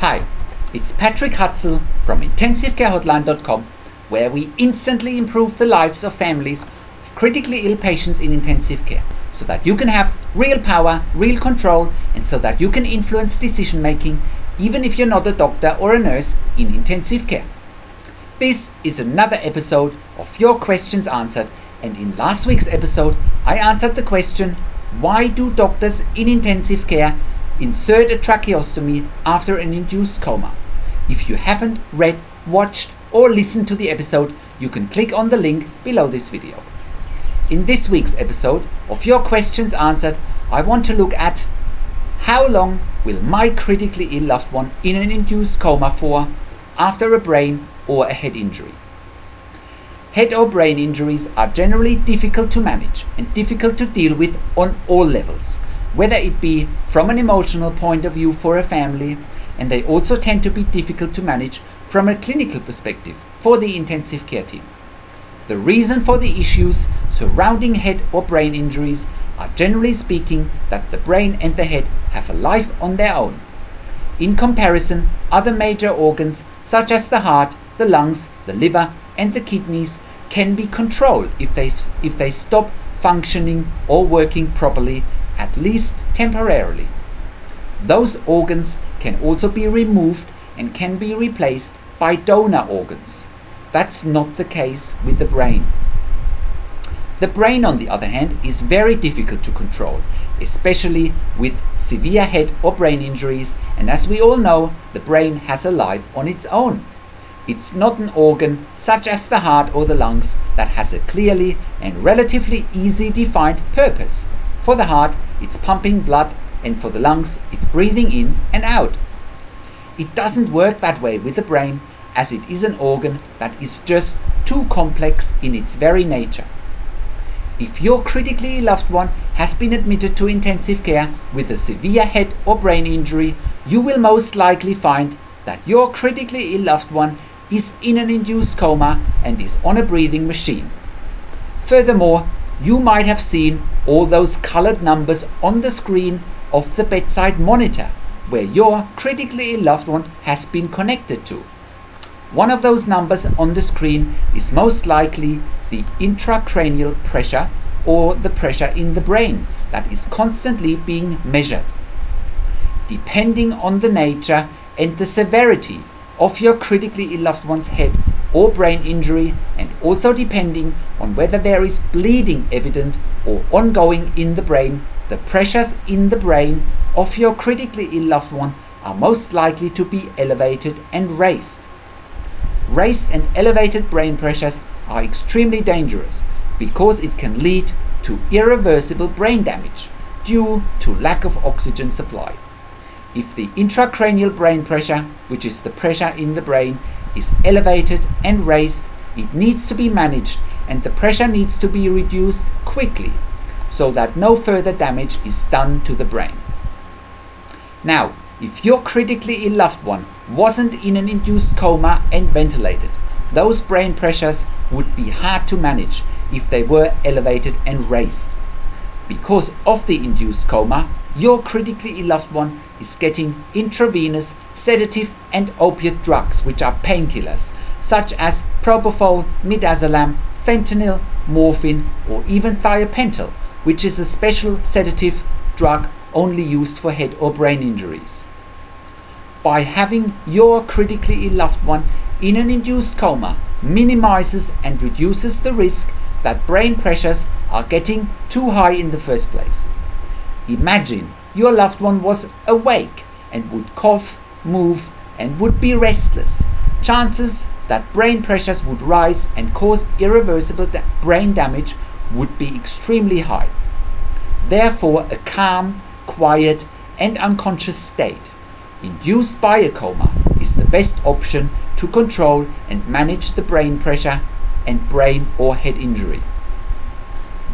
Hi, it's Patrik Hutzel from IntensiveCareHotline.com where we instantly improve the lives of families of critically ill patients in intensive care so that you can have real power, real control and so that you can influence decision making even if you're not a doctor or a nurse in intensive care. This is another episode of Your Questions Answered and in last week's episode I answered the question why do doctors in intensive care insert a tracheostomy after an induced coma? If you haven't read, watched or listened to the episode, you can click on the link below this video. In this week's episode of Your Questions Answered, I want to look at how long will my critically ill loved one in an induced coma for after a brain or a head injury? Head or brain injuries are generally difficult to manage and difficult to deal with on all levels, whether it be from an emotional point of view for a family, and they also tend to be difficult to manage from a clinical perspective for the intensive care team. The reason for the issues surrounding head or brain injuries are generally speaking that the brain and the head have a life on their own. In comparison, other major organs such as the heart, the lungs, the liver and the kidneys can be controlled if they, if they stop functioning or working properly, at least temporarily. Those organs can also be removed and can be replaced by donor organs. That's not the case with the brain. The brain, on the other hand, is very difficult to control, especially with severe head or brain injuries, and as we all know, the brain has a life on its own. It's not an organ such as the heart or the lungs that has a clearly and relatively easy defined purpose. For the heart, it's pumping blood and for the lungs, it's breathing in and out. It doesn't work that way with the brain as it is an organ that is just too complex in its very nature. If your critically loved one has been admitted to intensive care with a severe head or brain injury, you will most likely find that your critically ill loved one is in an induced coma and is on a breathing machine. Furthermore, you might have seen all those colored numbers on the screen of the bedside monitor where your critically ill loved one has been connected to. One of those numbers on the screen is most likely the intracranial pressure or the pressure in the brain that is constantly being measured. Depending on the nature and the severity of your critically ill loved one's head or brain injury and also depending on whether there is bleeding evident or ongoing in the brain, the pressures in the brain of your critically ill loved one are most likely to be elevated and raised. Raised and elevated brain pressures are extremely dangerous because it can lead to irreversible brain damage due to lack of oxygen supply. If the intracranial brain pressure, which is the pressure in the brain, is elevated and raised, it needs to be managed and the pressure needs to be reduced quickly so that no further damage is done to the brain. Now, if your critically ill loved one wasn't in an induced coma and ventilated, those brain pressures would be hard to manage if they were elevated and raised. Because of the induced coma, your critically ill loved one is getting intravenous sedative and opiate drugs which are painkillers such as propofol, midazolam, fentanyl, morphine or even thiopental which is a special sedative drug only used for head or brain injuries. By having your critically ill loved one in an induced coma minimizes and reduces the risk that brain pressures are getting too high in the first place. Imagine your loved one was awake and would cough, move and would be restless. Chances that brain pressures would rise and cause irreversible da brain damage would be extremely high. Therefore, a calm, quiet and unconscious state induced by a coma is the best option to control and manage the brain pressure and brain or head injury.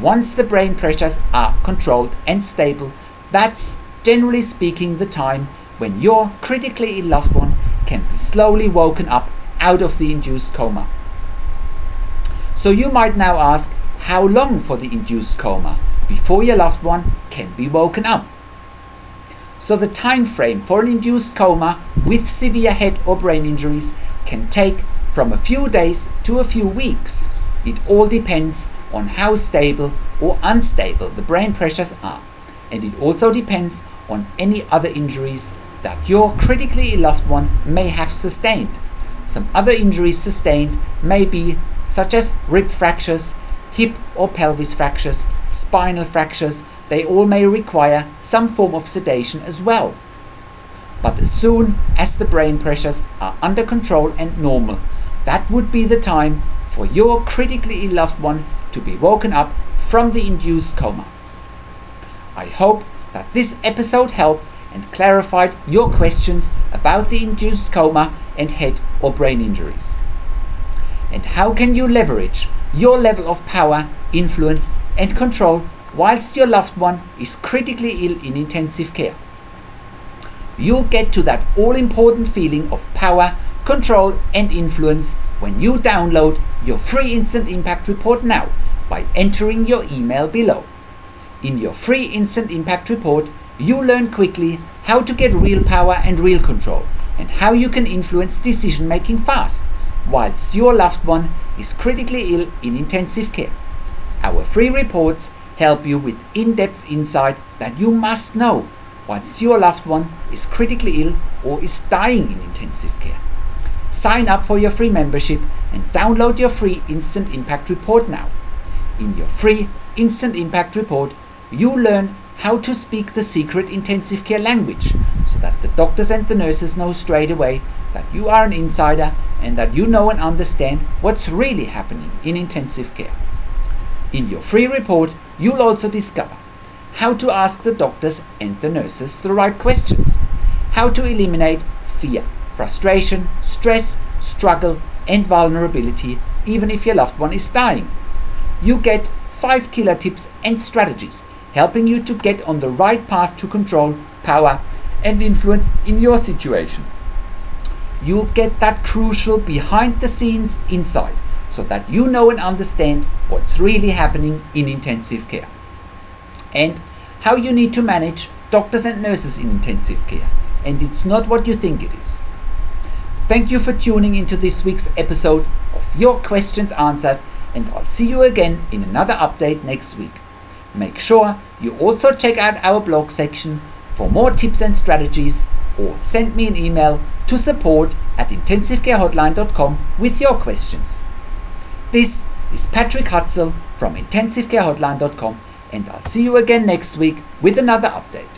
Once the brain pressures are controlled and stable, that's generally speaking the time when your critically ill loved one can be slowly woken up out of the induced coma. So you might now ask how long for the induced coma before your loved one can be woken up. So the time frame for an induced coma with severe head or brain injuries can take from a few days to a few weeks. It all depends on how stable or unstable the brain pressures are, and it also depends on any other injuries that your critically ill loved one may have sustained. Some other injuries sustained may be such as rib fractures, hip or pelvis fractures, spinal fractures, they all may require some form of sedation as well. But as soon as the brain pressures are under control and normal, that would be the time for your critically ill loved one to be woken up from the induced coma. I hope that this episode helped and clarified your questions about the induced coma and head or brain injuries. And how can you leverage your level of power, influence and control whilst your loved one is critically ill in intensive care? You'll get to that all important feeling of power, control and influence when you download your free Instant Impact Report now by entering your email below. In your free Instant Impact Report, you learn quickly how to get real power and real control and how you can influence decision making fast whilst your loved one is critically ill in intensive care. Our free reports help you with in-depth insight that you must know once your loved one is critically ill or is dying in intensive care. Sign up for your free membership and download your free Instant Impact Report now. In your free Instant Impact Report, you learn how to speak the secret intensive care language so that the doctors and the nurses know straight away that you are an insider and that you know and understand what's really happening in intensive care. In your free report, you'll also discover how to ask the doctors and the nurses the right questions, how to eliminate fear, frustration, stress, struggle, and vulnerability even if your loved one is dying. You get 5 killer tips and strategies helping you to get on the right path to control, power, and influence in your situation. You'll get that crucial behind the scenes insight so that you know and understand what's really happening in intensive care and how you need to manage doctors and nurses in intensive care and it's not what you think it is. Thank you for tuning into this week's episode of Your Questions Answered and I'll see you again in another update next week. Make sure you also check out our blog section for more tips and strategies or send me an email to support at intensivecarehotline.com with your questions. This is Patrik Hutzel from intensivecarehotline.com and I'll see you again next week with another update.